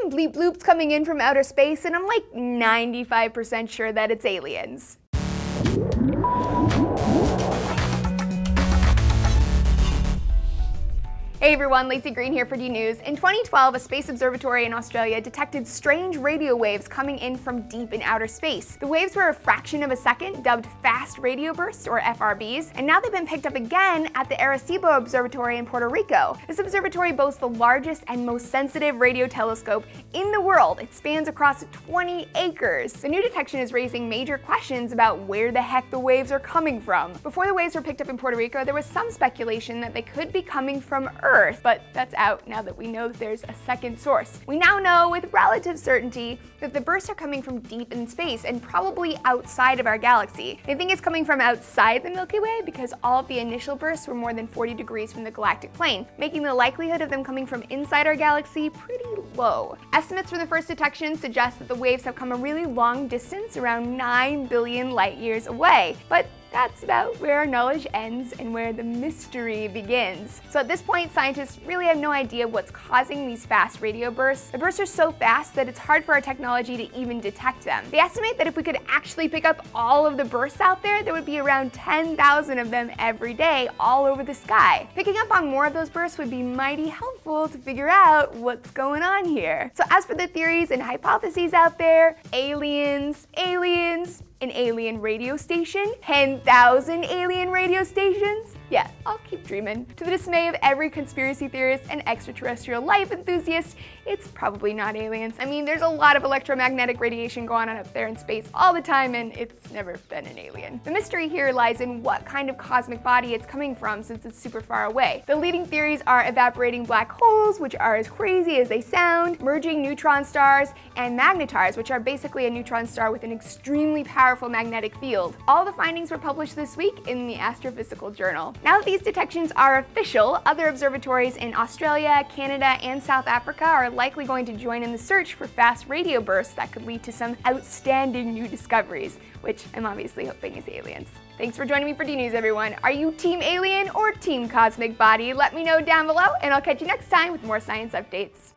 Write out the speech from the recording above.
some bleep bloops coming in from outer space, and I'm like 95% sure that it's aliens. Hey everyone, Laci Green here for D News. In 2012, a space observatory in Australia detected strange radio waves coming in from deep in outer space. The waves were a fraction of a second, dubbed fast radio bursts or FRBs, and now they've been picked up again at the Arecibo Observatory in Puerto Rico. This observatory boasts the largest and most sensitive radio telescope in the world. It spans across 20 acres. The new detection is raising major questions about where the heck the waves are coming from. Before the waves were picked up in Puerto Rico, there was some speculation that they could be coming from Earth Earth, but that's out now that we know that there's a second source. We now know with relative certainty that the bursts are coming from deep in space and probably outside of our galaxy. They think it's coming from outside the Milky Way because all of the initial bursts were more than 40 degrees from the galactic plane, making the likelihood of them coming from inside our galaxy pretty low. Estimates for the first detection suggest that the waves have come a really long distance, around 9 billion light years away. But that's about where our knowledge ends and where the mystery begins. So at this point, scientists really have no idea what's causing these fast radio bursts. The bursts are so fast that it's hard for our technology to even detect them. They estimate that if we could actually pick up all of the bursts out there, there would be around 10,000 of them every day all over the sky. Picking up on more of those bursts would be mighty helpful to figure out what's going on here. So as for the theories and hypotheses out there, aliens, aliens, an alien radio station, 10,000 alien radio stations, yeah, I'll keep dreaming. To the dismay of every conspiracy theorist and extraterrestrial life enthusiast, it's probably not aliens. I mean, there's a lot of electromagnetic radiation going on up there in space all the time, and it's never been an alien. The mystery here lies in what kind of cosmic body it's coming from since it's super far away. The leading theories are evaporating black holes, which are as crazy as they sound, merging neutron stars, and magnetars, which are basically a neutron star with an extremely powerful magnetic field. All the findings were published this week in the Astrophysical Journal. Now that these detections are official, other observatories in Australia, Canada, and South Africa are likely going to join in the search for fast radio bursts that could lead to some outstanding new discoveries, which I'm obviously hoping is aliens. Thanks for joining me for D-News, everyone. Are you Team Alien or Team Cosmic Body? Let me know down below, and I'll catch you next time with more science updates.